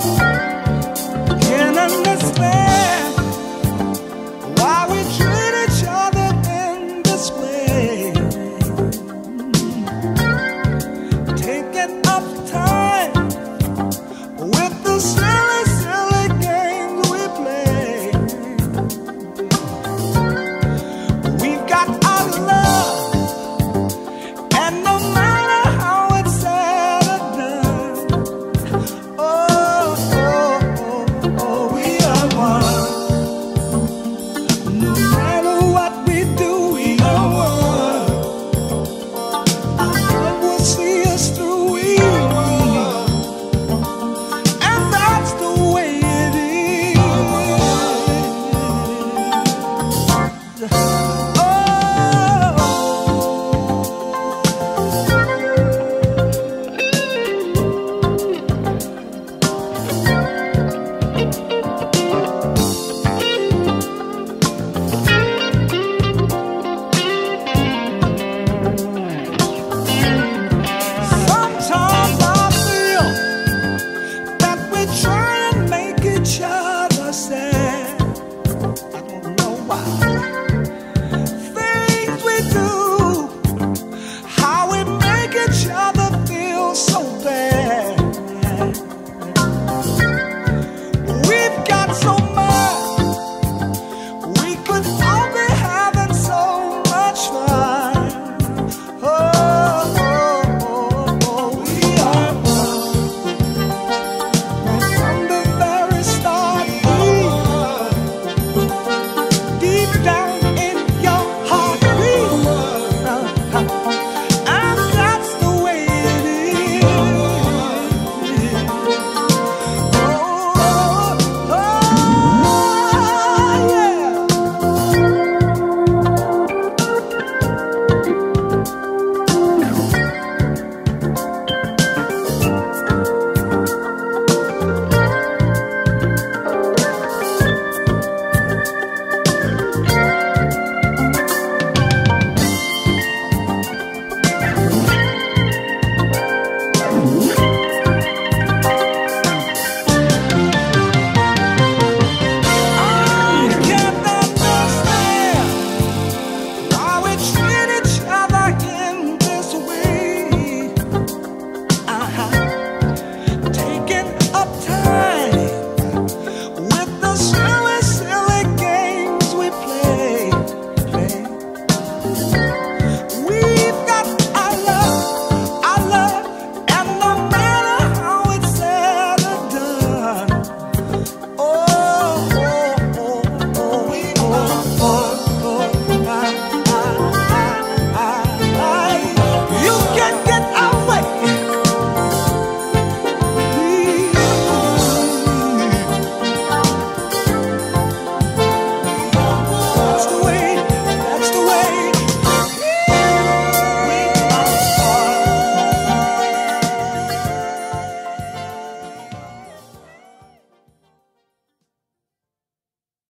Música so